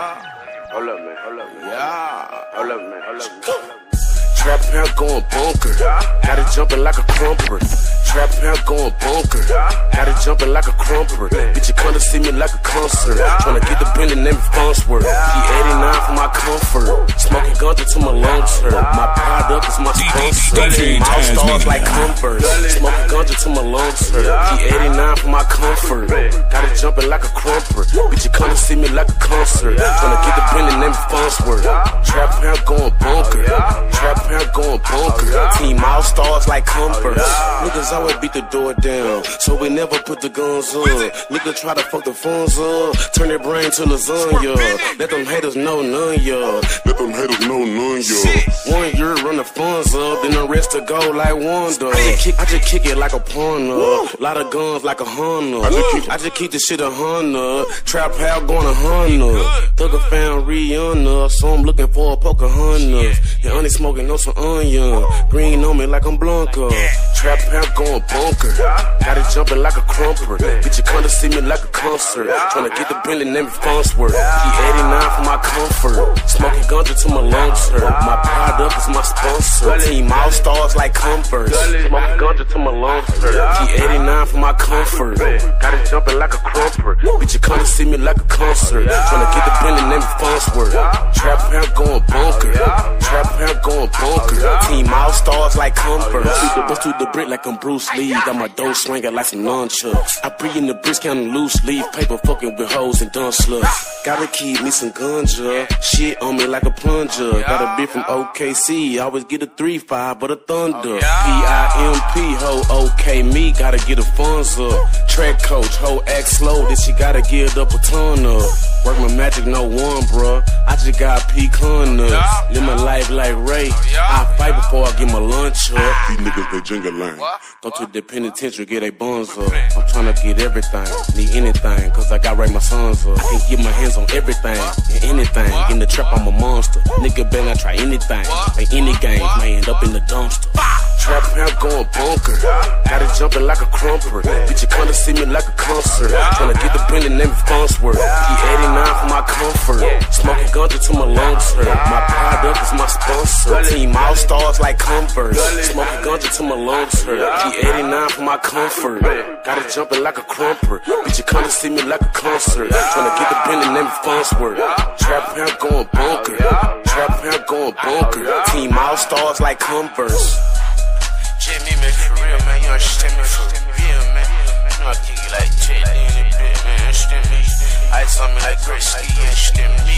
Yeah. Hold up, man. Hold up, man. Yeah. Hold up, man. Hold up, man. Hold up, man. Trap pound going bunker. Got it jumping like a krumper. Trap pound going bunker. Got it jumping like a krumper. Bitch, you come to see me like a concert. Tryna get the pen and name it Farnsworth. P89 for my comfort. Smoking ganja to my lungs hurt. My product is my sponsor. My stars like Converse. Smoking ganja to my lungs hurt. P89 for my comfort. Got it jumping like a krumper. See me like a concert. Tryna get the pen and Farnsworth. Trap pound going bunker. Trap pound going bunker. Oh, team all stars like oh, Converse. Niggas always beat the door down, so we never put the guns up. Nigga try to fuck the phones up, turn their brain to lasagna. Let them haters know none, yeah. Let them haters know none, yeah. One year run the funds up, then the rest to go like Wanda. I just kick, I just kick it like a pawnner. Lot of guns like a Honda. I just keep, I just keep this shit a Honda. Trap house going a Honda. Thugger found Rihanna, so I'm looking for a Pocahontas. Yeah, only smoking no onion. Green on me like I'm Blanka. Trap house going bunker. Got it jumping like a krumper. Bitch, you come to see me like a concert. Tryna get the Bentley name Farnsworth. P89 for my comfort. Smoking ganja to my lungs hurt. My product is my sponsor. Team all stars like Converse. Smoking ganja to my lungs hurt. P89 for my comfort. Got it jumping like a krumper. Bitch, you come to see me like a concert. Tryna get the Bentley name Farnsworth. Trap pound going bunker. Trap pound going bunker. Team all stars like Converse. Through the brick like I'm Bruce Lee. Got my dough swinging like some nunchucks. I breathe in the bricks counting loose leaf paper, fucking with hoes and dumb sluts. Gotta keep me some ganja. Shit on me like a plunger. Got a bit from OKC. Always get a 3-5, but a thunder. Oh, P-I-M-P, ho, okay, me. Gotta get a funds up. Track coach, ho, act slow. Then she gotta get up a ton up. Work my magic, no one, bruh. I got pecan nuts. Live my life like Ray. I fight before I get my lunch up. These niggas, they jingle line. Go to the penitentiary, get a buns up. I'm tryna get everything, need anything, cause I got right my sons up. I can get my hands on everything and anything. In the trap, I'm a monster. Nigga better not try anything. Play any game, may end up in the dumpster. Trap pound going bunker. Got it jumping like a krumper. Bitch, you come to see me like a concert. Tryna get the Brendan name it Farnsworth. P89 for my comfort. Smoking ganja to my lungs hurt. My product is my sponsor. Team all stars like Converse. Smoking ganja to my lungs hurt. P89 for my comfort. Got it jumping like a krumper. Bitch, you come to see me like a concert. Tryna get the Brendan name Farnsworth. Trap pound going bunker. Trap pound going bunker. Team all stars like Converse. Understand me for real, man. You know I kick it like Jay in a bit, man. Understand me? I saw me like Gretzky, you understand me?